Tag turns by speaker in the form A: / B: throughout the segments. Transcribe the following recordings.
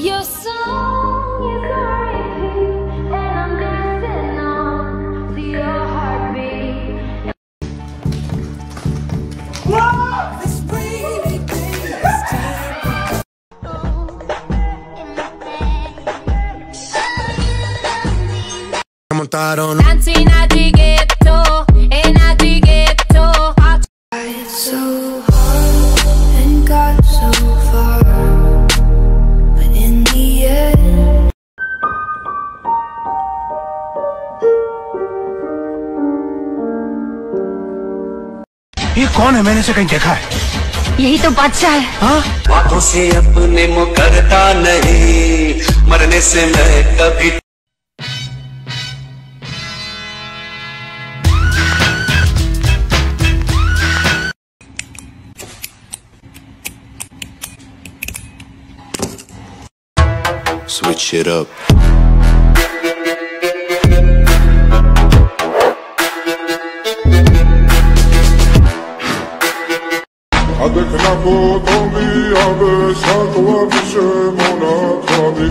A: your song you can't and I'm dancing on to your heartbeat.
B: montaron
A: Dancing at the ghetto,
B: ये कौन है? मैंने इसे कहीं देखा है।
A: यही तो बादशाह है।
C: बातों से अपने मुकरता नहीं मरने से मैं कभी Switch it up.
D: Avec la peau tombée, avec sa toi, je mon attravé.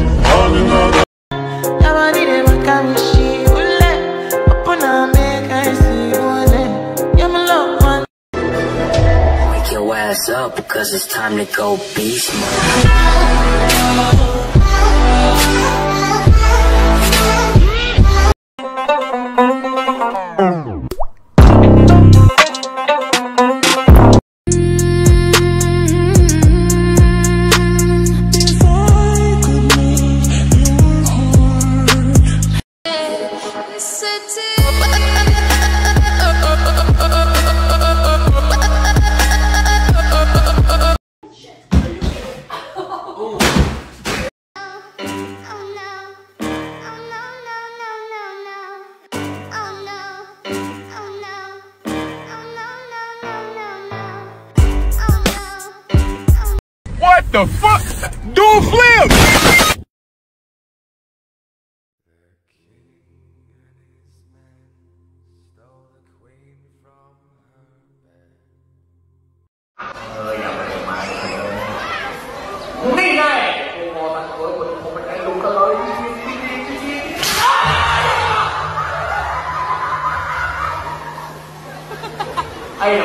E: Wake your ass up because it's time to go beast mode.
B: The fuck? Do a flip!
C: 哎呀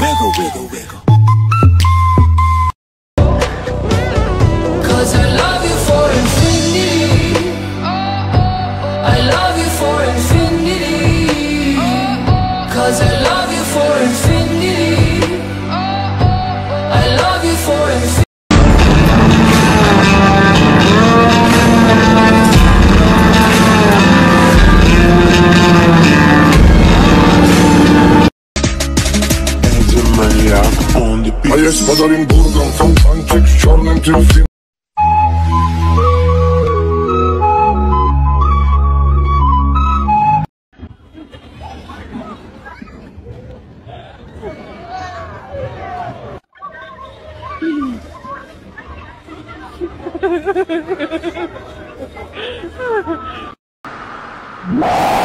C: Wiggle,
E: wiggle, wiggle.
D: Maniak on the beat. A jest pod Olimburgą, fałszańczyk z czarnym tylsym.
B: What?